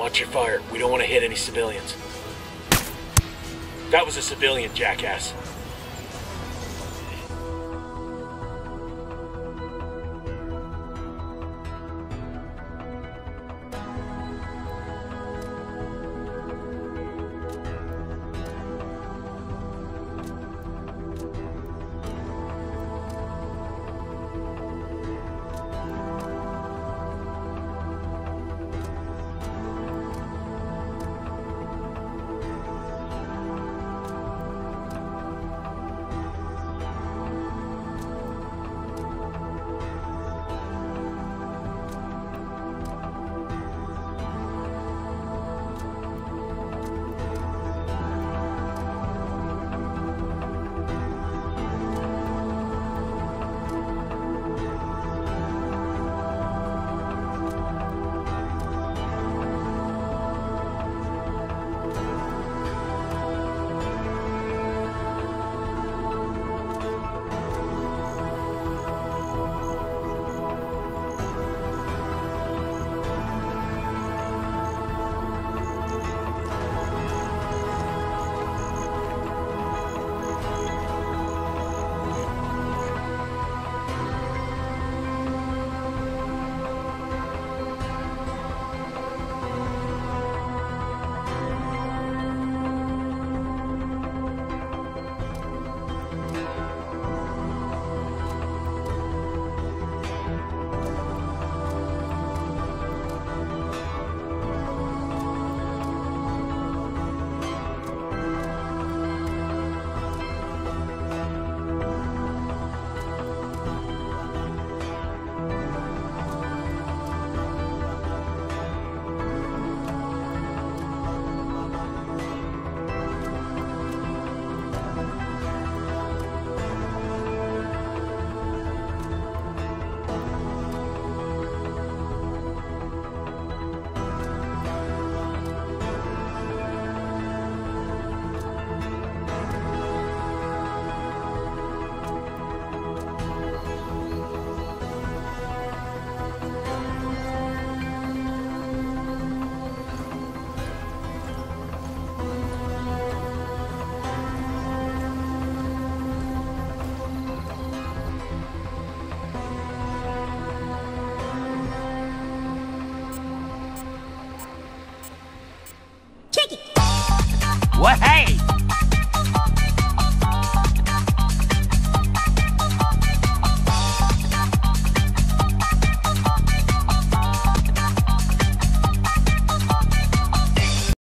Watch your fire. We don't want to hit any civilians. That was a civilian, jackass. Well, hey,